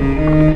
Música